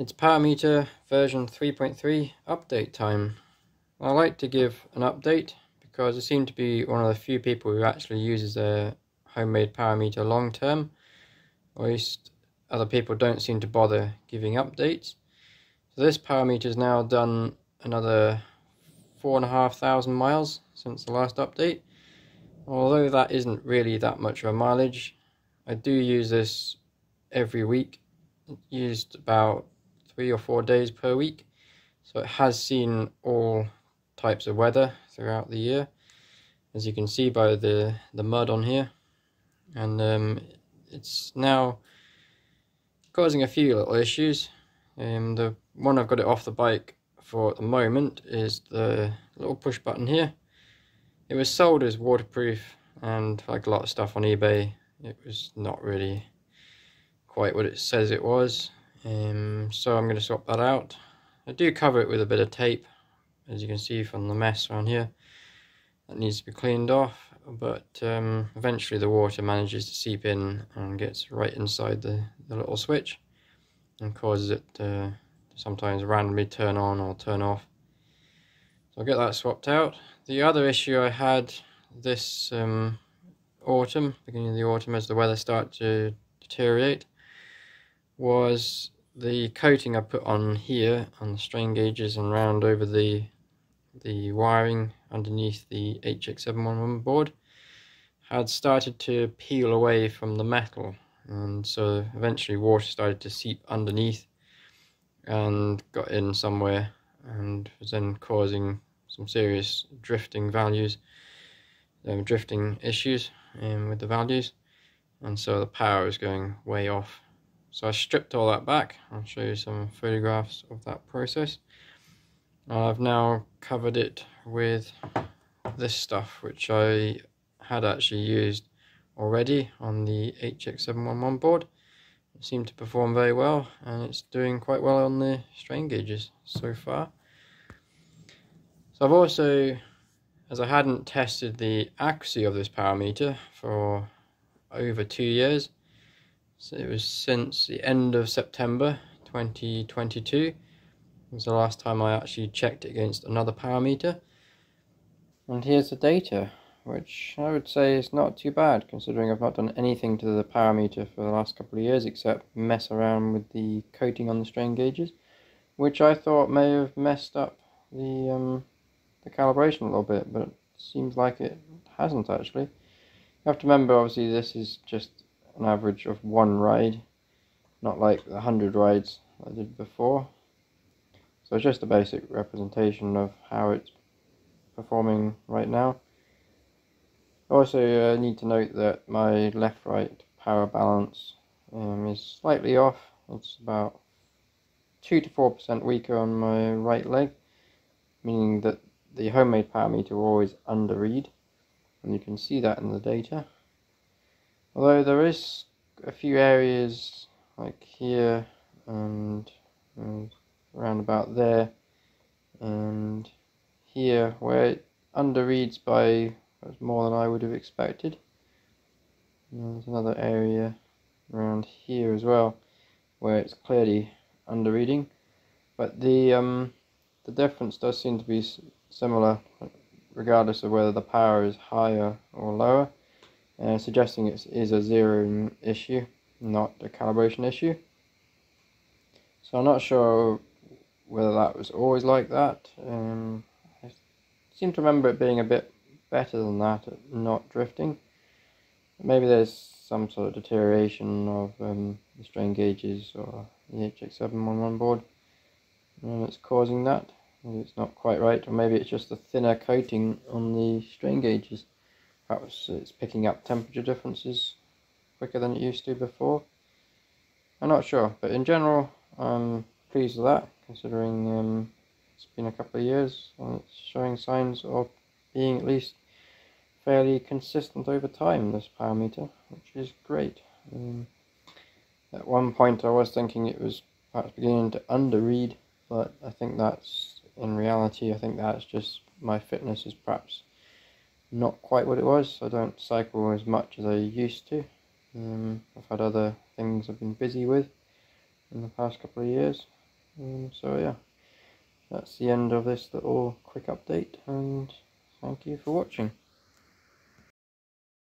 It's Powermeter version 3.3 update time. I like to give an update because I seem to be one of the few people who actually uses a homemade Powermeter long term. At least other people don't seem to bother giving updates. So this Powermeter has now done another four and a half thousand miles since the last update. Although that isn't really that much of a mileage, I do use this every week. Used about three or four days per week. So it has seen all types of weather throughout the year, as you can see by the, the mud on here. And um, it's now causing a few little issues. Um, the one I've got it off the bike for at the moment is the little push button here. It was sold as waterproof and like a lot of stuff on eBay, it was not really quite what it says it was. Um, so I'm going to swap that out. I do cover it with a bit of tape, as you can see from the mess around here. That needs to be cleaned off, but um, eventually the water manages to seep in and gets right inside the, the little switch and causes it to sometimes randomly turn on or turn off. So I'll get that swapped out. The other issue I had this um, autumn, beginning of the autumn as the weather started to deteriorate, was the coating I put on here on the strain gauges and round over the the wiring underneath the HX711 board had started to peel away from the metal. And so eventually water started to seep underneath and got in somewhere and was then causing some serious drifting values um, drifting issues um, with the values. And so the power is going way off so I stripped all that back. I'll show you some photographs of that process. I've now covered it with this stuff, which I had actually used already on the HX711 board. It seemed to perform very well, and it's doing quite well on the strain gauges so far. So I've also, as I hadn't tested the accuracy of this Powermeter for over two years, so it was since the end of September 2022. It was the last time I actually checked it against another Powermeter. And here's the data, which I would say is not too bad, considering I've not done anything to the Powermeter for the last couple of years except mess around with the coating on the strain gauges, which I thought may have messed up the um, the calibration a little bit, but it seems like it hasn't actually. You have to remember, obviously, this is just an average of one ride, not like the 100 rides I did before. So it's just a basic representation of how it's performing right now. Also, uh, need to note that my left-right power balance um, is slightly off. It's about 2 to 4% weaker on my right leg, meaning that the homemade power meter will always under read, and you can see that in the data. Although there is a few areas like here and, and around about there and here where it underreads by more than I would have expected. And there's another area around here as well where it's clearly underreading but the um, the difference does seem to be similar regardless of whether the power is higher or lower uh, suggesting it is a zeroing issue, not a calibration issue. So I'm not sure whether that was always like that. Um, I seem to remember it being a bit better than that, not drifting. Maybe there's some sort of deterioration of um, the strain gauges or the HX711 board and it's causing that. Maybe it's not quite right, or maybe it's just a thinner coating on the strain gauges. Perhaps it's picking up temperature differences quicker than it used to before. I'm not sure, but in general, I'm pleased with that, considering um, it's been a couple of years and it's showing signs of being at least fairly consistent over time, this Powermeter, which is great. Um, at one point I was thinking it was perhaps beginning to underread, but I think that's, in reality, I think that's just my fitness is perhaps not quite what it was. I don't cycle as much as I used to. Um, I've had other things I've been busy with in the past couple of years. Um, so yeah, that's the end of this little quick update and thank you for watching.